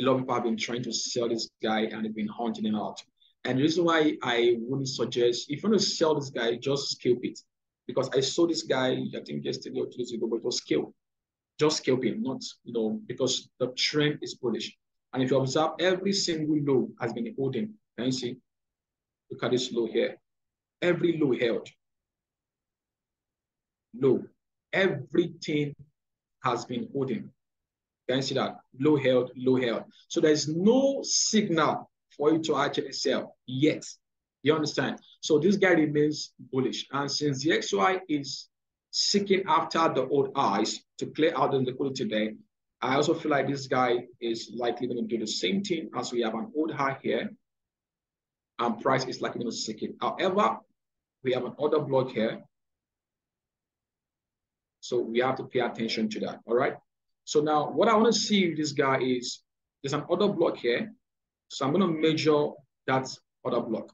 A lot of people have been trying to sell this guy and they've been haunting him out. And the reason why I wouldn't suggest, if you want to sell this guy, just scalp it. Because I saw this guy, I think yesterday or two days ago, but it was scalp. Just scalping, not, you know, because the trend is bullish. And if you observe, every single low has been holding. Can you see? Look at this low here. Every low held. Low. Everything has been holding. Can you see that? Low held, low held. So there's no signal for you to actually sell yet. You understand? So this guy remains bullish. And since DXY is seeking after the old highs to clear out the liquidity there, I also feel like this guy is likely going to do the same thing as we have an old high here. And price is likely going to seek it. However, we have an order block here. So we have to pay attention to that. All right. So now what I want to see with this guy is there's an order block here. So I'm going to measure that order block.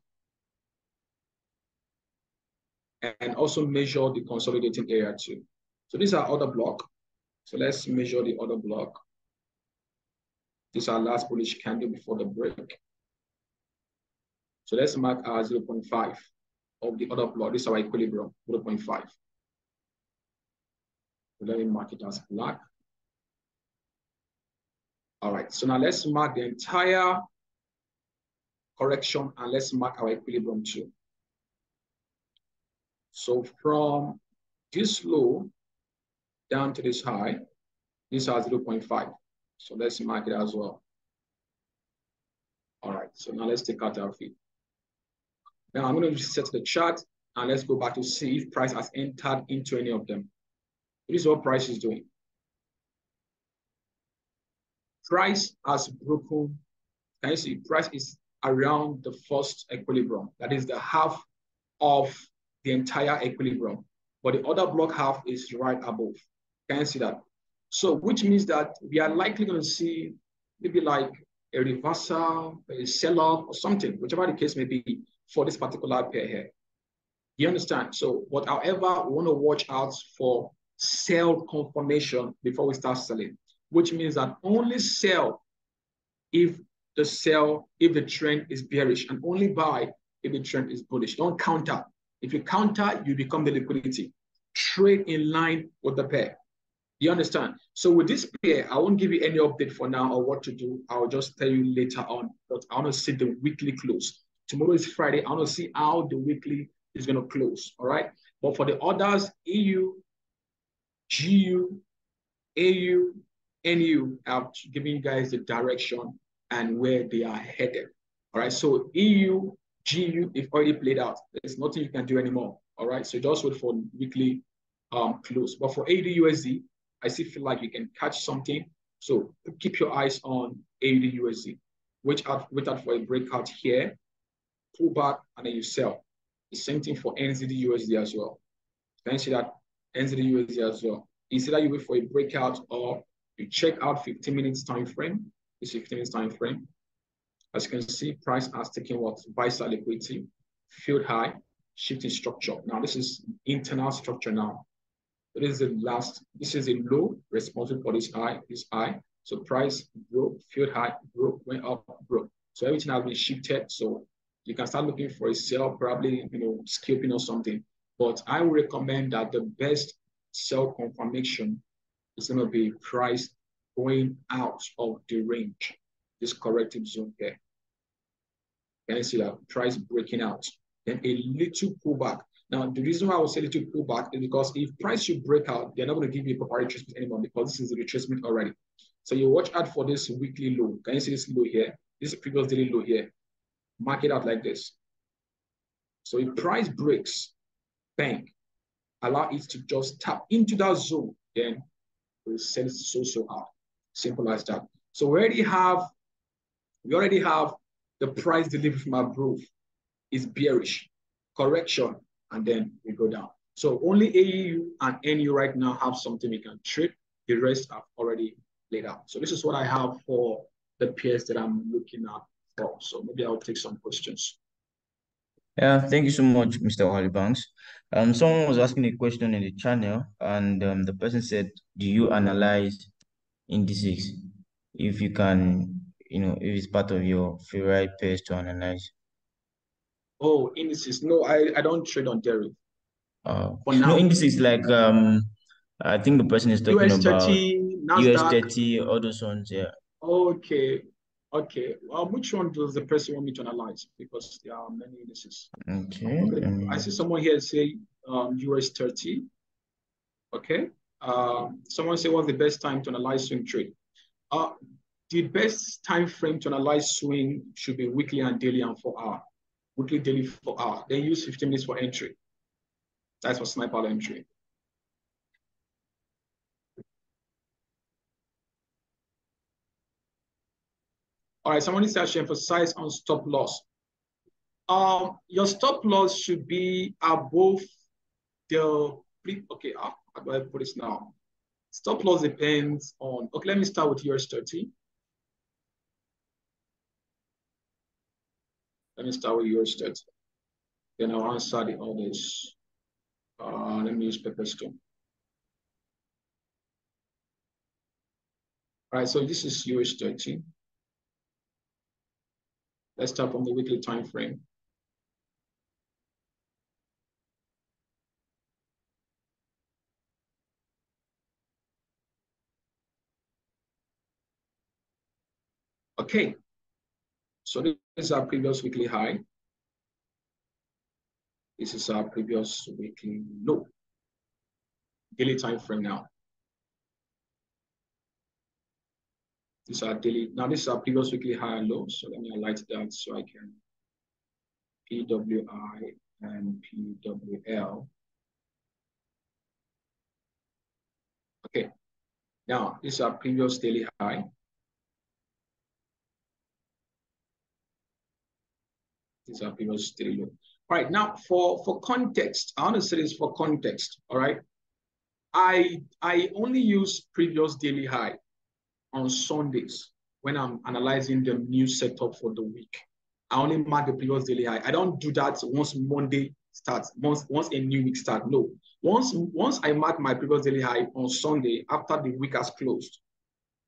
And also measure the consolidating area too. So these are order block. So let's measure the order block. This is our last bullish candle before the break. So let's mark our 0.5 of the order block. This is our equilibrium, 0.5. Let me mark it as black. All right, so now let's mark the entire correction and let's mark our equilibrium too. So from this low down to this high, this are 0.5. So let's mark it as well. All right, so now let's take out our fib. Now I'm going to set the chart and let's go back to see if price has entered into any of them. This is what price is doing. Price has broken, can you see, price is around the first equilibrium. That is the half of the entire equilibrium. But the order block half is right above. Can you see that? So which means that we are likely going to see maybe like a reversal, a sell-off or something, whichever the case may be for this particular pair here. You understand? So, but however, we want to watch out for sell confirmation before we start selling, which means that only sell if the sell, if the trend is bearish, and only buy if the trend is bullish. Don't counter. If you counter, you become the liquidity. Trade in line with the pair. You understand? So with this pair, I won't give you any update for now or what to do. I'll just tell you later on. But I want to see the weekly close. Tomorrow is Friday. I want to see how the weekly is going to close. All right. But for the others, EU, GU, AU, NU, I've given you guys the direction and where they are headed. All right. So EU, GU, if already played out. There's nothing you can do anymore. All right. So just wait for weekly um close. But for AUD USD, I still feel like you can catch something. So keep your eyes on AUD USD. Wait out, wait out for a breakout here, pull back, and then you sell. The same thing for NZDUSD as well. You see that? NZDUSD as well. Instead of you wait for a breakout or you check out 15 minutes time frame. This 15 minutes time frame. As you can see, price has taken what buy side liquidity, field high, shifting structure. Now this is internal structure now. This is the last, this is a low responsible for this high, this high. So price broke, field high, broke, went up, broke. So everything has been shifted. So you can start looking for a sell, probably, you know, scalping or something. But I would recommend that the best sell confirmation is going to be price going out of the range, this corrective zone here. Can you see that? Price breaking out. Then a little pullback. Now, the reason why I was say little pullback is because if price should break out, they're not going to give you a proper retracement anymore because this is a retracement already. So you watch out for this weekly low. Can you see this low here? This previous daily low here. Mark it out like this. So if price breaks, bang, allow it to just tap into that zone, then we'll sell so, so hard. Simple as that. So we already have, we already have the price delivery from our above is bearish. Correction, and then we go down. So only AEU and NU right now have something we can trade. The rest have already laid out. So this is what I have for the pairs that I'm looking at for. So maybe I'll take some questions. Yeah, thank you so much, Mr. Wale Banks. Um, someone was asking a question in the channel, and um, the person said, "Do you analyze indices? If you can, you know, if it's part of your favorite pairs to analyze." Oh, indices? No, I, I don't trade on derivative. Uh, for now, no indices like um, I think the person is talking US 30, about NASDAQ. US thirty, all those ones. Yeah. Okay, Okay, well, which one does the person want me to analyze? Because there are many indices. Okay. okay. I see someone here say um, US 30. Okay. Um, someone say what's the best time to analyze swing trade? Uh, the best time frame to analyze swing should be weekly and daily and four hour. Weekly, daily, four hour. Then use 15 minutes for entry. That's for sniper entry. All right, someone needs to emphasize on stop loss. Um, your stop loss should be above the okay. How, how do I put this now? Stop loss depends on. Okay, let me start with US 30. Let me start with US 30. Then I'll answer the others. Uh, let me use paper Pepperstone. All right, so this is US 30. Let's start from the weekly time frame. Okay, so this is our previous weekly high. This is our previous weekly low. Daily time frame now. These are daily. Now this is our previous weekly high and low. So let me highlight that so I can PWI and PWL. Okay. Now this is our previous daily high. Is our previous daily low. All right. Now for for context, I want to say this for context. All right. I I only use previous daily high on Sundays when I'm analyzing the new setup for the week. I only mark the previous daily high. I don't do that once Monday starts, once once a new week starts. No. Once once I mark my previous daily high on Sunday after the week has closed,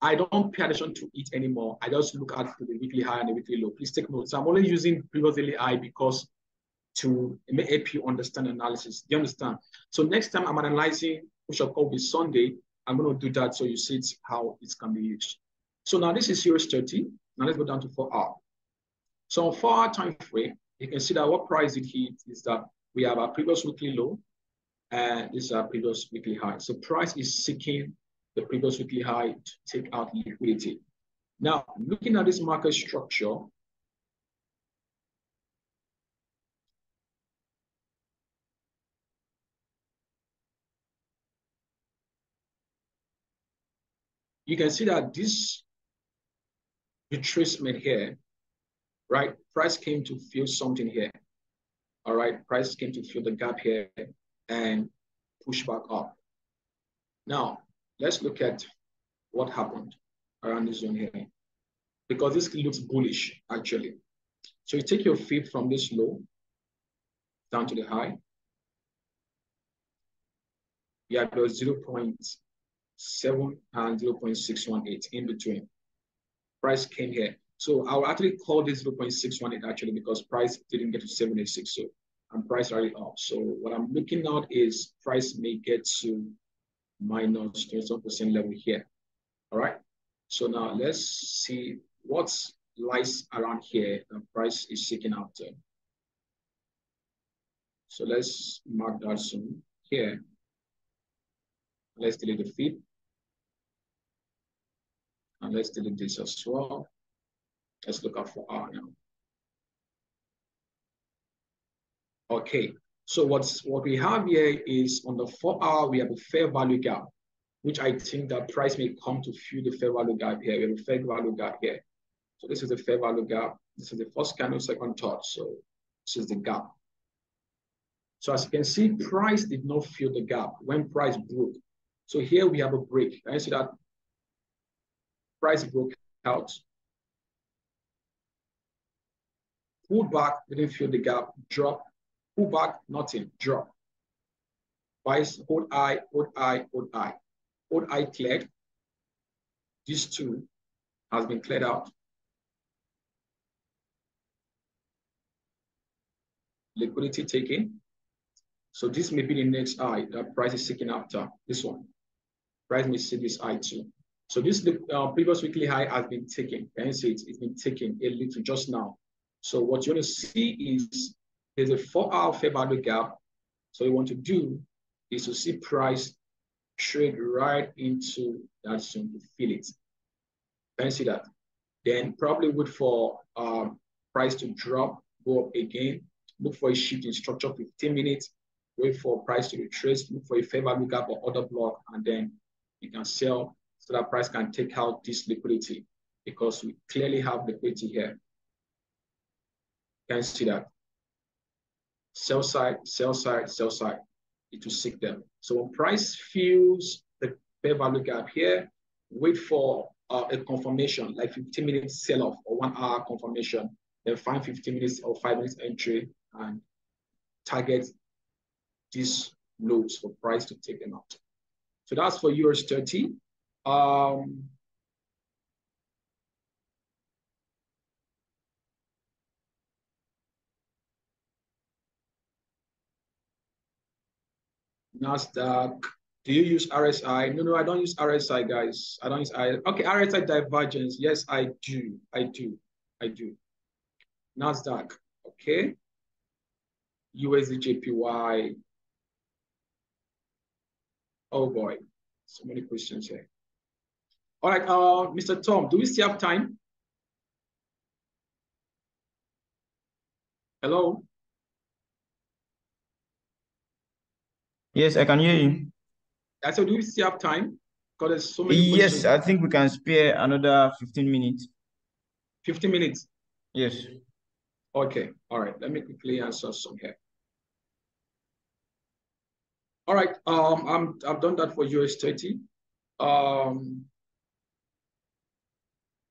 I don't pay attention to it anymore. I just look at the weekly high and the weekly low. Please take note. So I'm only using previous daily high because to help you understand analysis. Do you understand? So next time I'm analyzing, which I'll call Sunday, I'm going to do that so you see how it can be used. So now this is US 30. Now let's go down to 4 hour. So on 4 hour time frame, you can see that what price it hit is that we have our previous weekly low and this is our previous weekly high. So price is seeking the previous weekly high to take out liquidity. Now, looking at this market structure, you can see that this retracement here, right? Price came to fill something here. All right, price came to fill the gap here and push back up. Now, let's look at what happened around this zone here. Because this looks bullish, actually. So you take your fib from this low down to the high. You have your 0. 7 and 0.618 in between. Price came here. So I will actually call this 0.618 actually because price didn't get to 76. So and price rally up. So what I'm looking at is price may get to minus 27% level here. All right. So now let's see what lies around here the price is seeking after. So let's mark that soon here. Let's delete the fib. And let's delete this as well. Let's look at 4R now. Okay, so what's what we have here is on the 4R, we have a fair value gap, which I think that price may come to fill the fair value gap here. We have a fair value gap here. So this is the fair value gap. This is the first candle, second, third. So this is the gap. So as you can see, price did not fill the gap when price broke. So here we have a break. Can you see that? Price broke out. Pulled back, didn't fill the gap, drop. Pull back, nothing, drop. Price, hold high, hold high, hold high. Hold high cleared. These two has been cleared out. Liquidity taken. So this may be the next high that price is seeking after this one. Price may see this high too. So this uh, previous weekly high has been taken. Can you see it? It's been taken a little just now. So what you want to see is there's a four hour fair value gap. So you want to do is to see price trade right into that zone to fill it. Can you see that? Then probably wait for um, price to drop, go up again, look for a shift in structure 15 minutes, wait for price to retrace, look for a fair value gap or order block, and then you can sell so that price can take out this liquidity because we clearly have liquidity here. Can You see that. Sell side, sell side, sell side. It will seek them. So when price fills the fair value gap here, wait for uh, a confirmation, like 15 minutes sell off or one hour confirmation, then find 15 minutes or five minutes entry and target these loads for price to take them out. So that's for US 30. Um, NASDAQ. Do you use RSI? No, no, I don't use RSI, guys. I don't use RSI. Okay, RSI divergence. Yes, I do. I do. I do. NASDAQ. Okay. USD JPY. Oh boy, so many questions here. All right, uh, Mr. Tom, do we still have time? Hello? Yes, I can hear you. I said, do we still have time? Because there's so many Yes, questions. I think we can spare another 15 minutes. 15 minutes. Yes. Okay, all right. Let me quickly answer some here. All right, um, I'm I've done that for US 30. Um,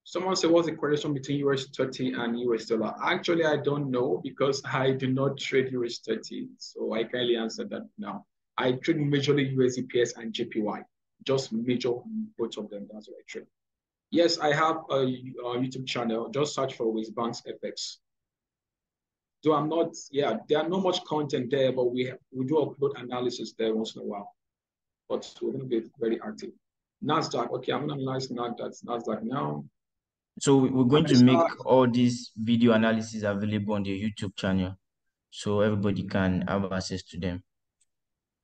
someone said, what's the correlation between US 30 and US dollar? Actually, I don't know because I do not trade US 30, so I can't answer that now. I trade majorly USDPS and JPY, just major both of them. That's what I trade. Yes, I have a, a YouTube channel. Just search for WesBanks FX. So I'm not, yeah, there are not much content there, but we have, we do upload analysis there once in a while. But we're going to be very active. NASDAQ, okay, I'm going to analyze NASDAQ, NASDAQ now. So we're going to make all these video analysis available on the YouTube channel so everybody can have access to them.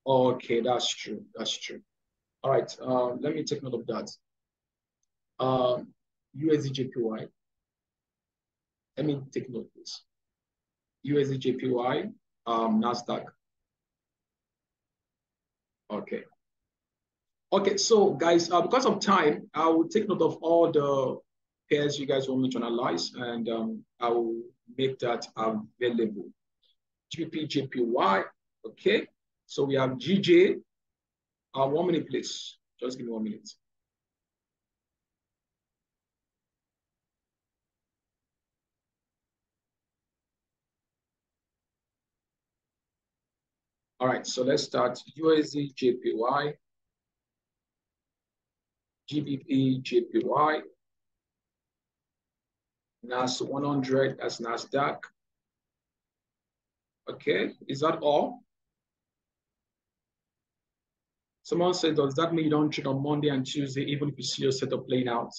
Okay, that's true. That's true. All right, uh, let me take note of that. Um, USDJPY. Let me take note this. USDJPY, um, NASDAQ. Okay. Okay, so guys, uh, because of time, I will take note of all the pairs you guys want me to analyze, and um, I will make that available. GP, JPY, okay. So we have GJ. Uh, one minute, please. Just give me one minute. All right, so let's start USD JPY, GBP JPY, NAS 100 as NASDAQ. Okay, is that all? Someone said, does that mean you don't trade on Monday and Tuesday, even if you see your setup playing out?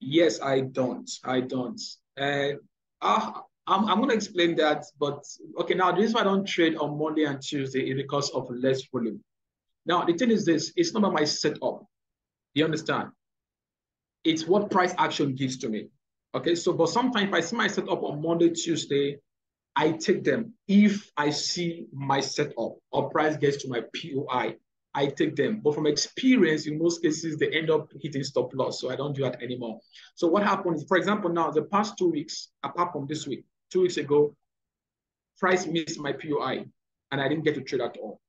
Yes, I don't. I don't. Uh, uh, I'm, I'm going to explain that, but okay, now the reason why I don't trade on Monday and Tuesday is because of less volume. Now, the thing is this, it's not about my setup. You understand? It's what price action gives to me. Okay, so, but sometimes if I see my setup on Monday, Tuesday, I take them if I see my setup or price gets to my POI I take them. But from experience, in most cases, they end up hitting stop loss. So I don't do that anymore. So what happens, for example, now the past two weeks, apart from this week, two weeks ago, price missed my POI and I didn't get to trade at all.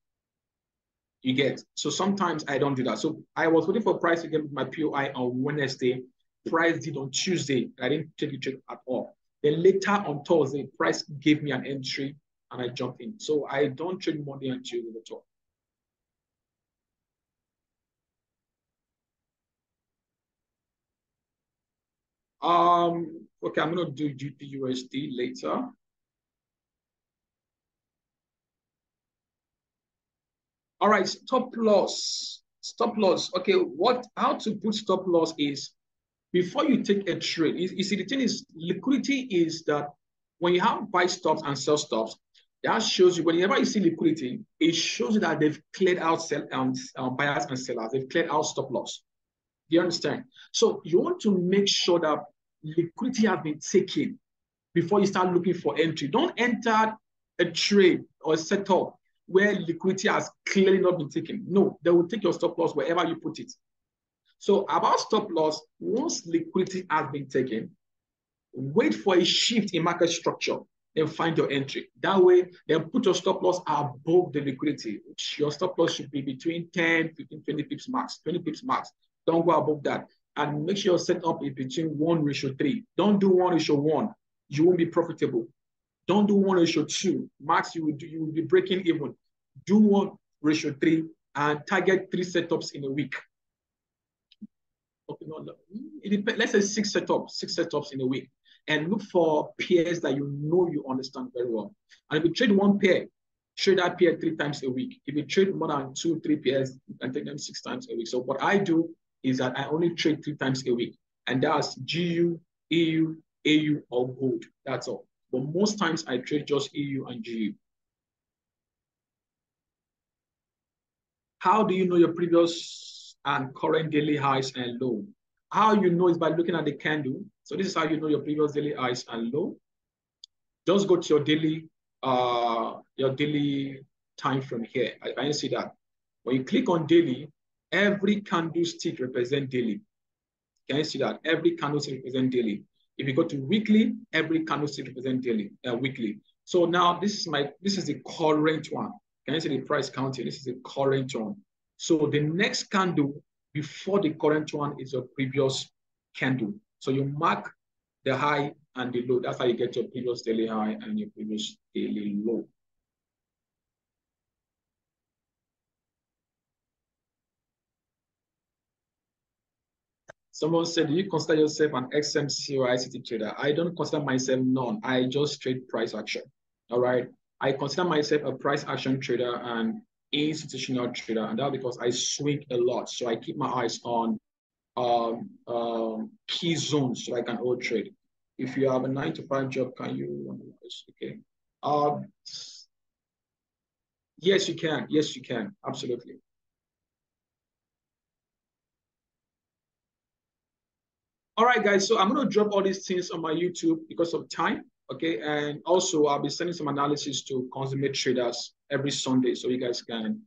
You get so sometimes I don't do that. So I was waiting for price to get my POI on Wednesday. Price did on Tuesday. I didn't take the trade at all. Then later on Thursday, price gave me an entry and I jumped in. So I don't trade Monday and Tuesday at all. Um, okay, I'm gonna do GBPUSD later. All right, stop loss. Stop loss. Okay, what how to put stop loss is before you take a trade. You, you see, the thing is liquidity is that when you have buy stops and sell stops, that shows you whenever you see liquidity, it shows you that they've cleared out sell um, um, buyers and sellers. They've cleared out stop loss. Do you understand? So you want to make sure that liquidity has been taken before you start looking for entry. Don't enter a trade or a setup where liquidity has clearly not been taken. No, they will take your stop loss wherever you put it. So about stop loss, once liquidity has been taken, wait for a shift in market structure, then find your entry. That way, then put your stop loss above the liquidity, your stop loss should be between 10, 15, 20 pips max, 20 pips max. Don't go above that. And make sure you your setup is between one ratio three. Don't do one ratio one. You won't be profitable. Don't do one ratio two. Max, you will, do, you will be breaking even. Do one ratio three and target three setups in a week. Okay, no, no. Depends. Let's say six setups, six setups in a week. And look for pairs that you know you understand very well. And if you trade one pair, trade that pair three times a week. If you trade more than two, three pairs, you can take them six times a week. So what I do is that I only trade three times a week. And that's GU, EU, AU, or gold. That's all. But most times I trade just EU and GU. How do you know your previous and current daily highs and low? How you know is by looking at the candle. So this is how you know your previous daily highs and low. Just go to your daily, uh, your daily time from here. I, I see that. When you click on daily, every candlestick represent daily. Can you see that? Every candlestick represent daily. If you go to weekly, every candlestick represent daily, uh, weekly. So now this is my, this is the current one. Can you see the price counting? This is the current one. So the next candle before the current one is your previous candle. So you mark the high and the low. That's how you get your previous daily high and your previous daily low. Someone said, do you consider yourself an SMC or ICT trader? I don't consider myself none. I just trade price action. All right. I consider myself a price action trader and institutional trader. And that's because I swing a lot. So I keep my eyes on um, um, key zones so I can hold trade. If you have a nine to five job, can you Okay. Um, yes, you can. Yes, you can. Absolutely. All right, guys. So I'm going to drop all these things on my YouTube because of time. Okay. And also, I'll be sending some analysis to consummate traders every Sunday so you guys can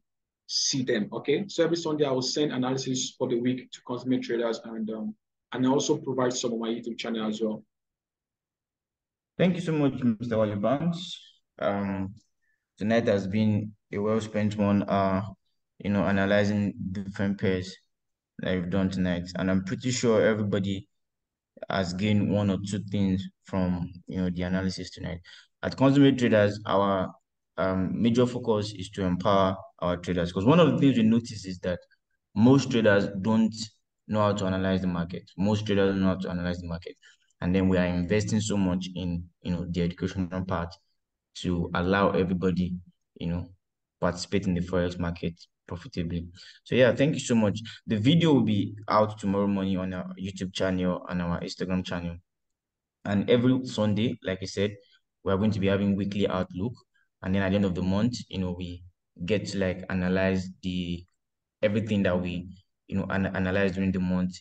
see them. Okay. So every Sunday, I will send analysis for the week to consummate traders and um, and also provide some on my YouTube channel as well. Thank you so much, Mr. Wale Banks. Um, tonight has been a well spent one, uh, you know, analyzing different pairs that you've done tonight. And I'm pretty sure everybody has gained one or two things from you know the analysis tonight. At Consummate Traders, our um, major focus is to empower our traders because one of the things we notice is that most traders don't know how to analyze the market. Most traders don't know how to analyze the market, and then we are investing so much in you know the educational part to allow everybody you know participate in the forex market profitably. So yeah, thank you so much. The video will be out tomorrow morning on our YouTube channel and our Instagram channel. And every Sunday, like I said, we're going to be having weekly outlook. And then at the end of the month, you know, we get to like analyze the everything that we, you know, an analyze during the month,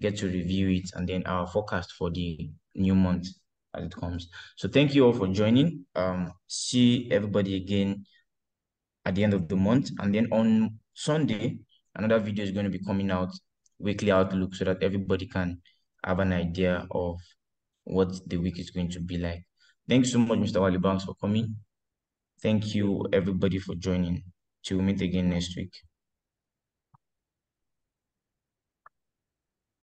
get to review it, and then our forecast for the new month as it comes. So thank you all for joining. Um, see everybody again at the end of the month. And then on Sunday, another video is going to be coming out, weekly outlook, so that everybody can have an idea of what the week is going to be like. Thanks so much, Mr. Wale Banks, for coming. Thank you, everybody, for joining. We meet again next week.